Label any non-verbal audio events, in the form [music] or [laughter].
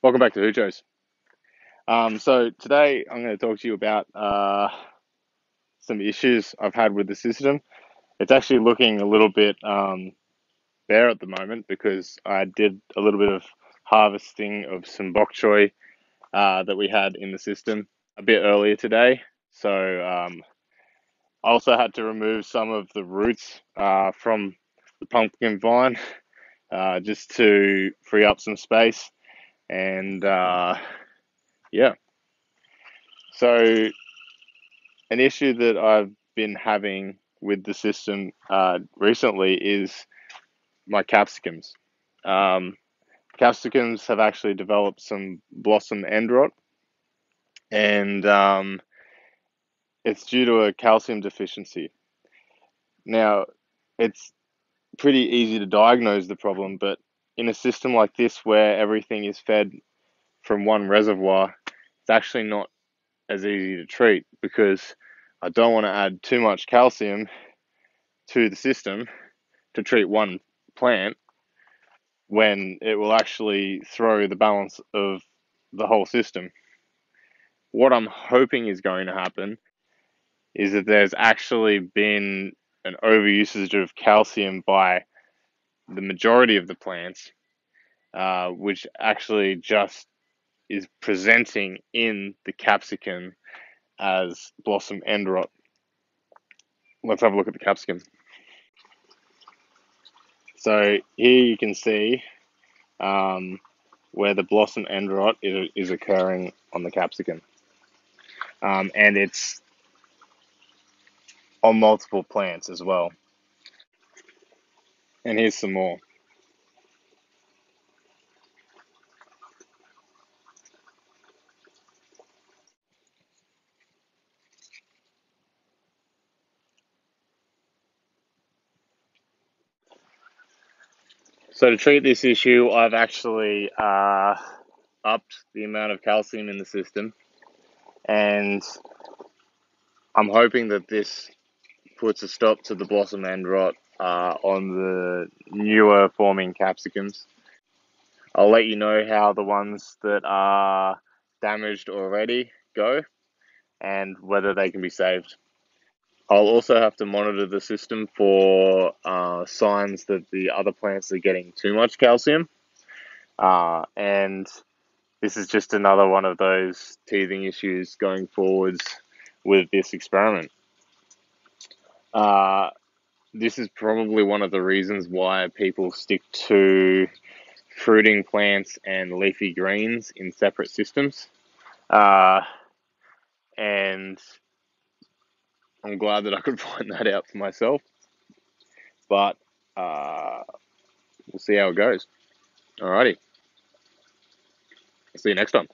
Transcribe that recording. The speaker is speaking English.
Welcome back to Hoochos. Um, so today I'm going to talk to you about uh, some issues I've had with the system. It's actually looking a little bit um, bare at the moment because I did a little bit of harvesting of some bok choy uh, that we had in the system a bit earlier today. So um, I also had to remove some of the roots uh, from the pumpkin vine uh, just to free up some space. And uh, yeah, so an issue that I've been having with the system uh, recently is my capsicums. Um, capsicums have actually developed some blossom end rot, and um, it's due to a calcium deficiency. Now, it's pretty easy to diagnose the problem, but in a system like this where everything is fed from one reservoir, it's actually not as easy to treat because I don't want to add too much calcium to the system to treat one plant when it will actually throw the balance of the whole system. What I'm hoping is going to happen is that there's actually been an overusage of calcium by the majority of the plants, uh, which actually just is presenting in the capsicum as blossom end rot. Let's have a look at the capsicum. So here you can see um, where the blossom end rot is, is occurring on the capsicum. Um, and it's on multiple plants as well. And here's some more. So to treat this issue, I've actually uh, upped the amount of calcium in the system, and I'm hoping that this puts a stop to the blossom end rot uh, on the newer forming capsicums. I'll let you know how the ones that are damaged already go and whether they can be saved. I'll also have to monitor the system for uh, signs that the other plants are getting too much calcium. Uh, and this is just another one of those teething issues going forwards with this experiment. Uh, this is probably one of the reasons why people stick to fruiting plants and leafy greens in separate systems. Uh, and I'm glad that I could [laughs] find that out for myself. But uh, we'll see how it goes. Alrighty. See you next time.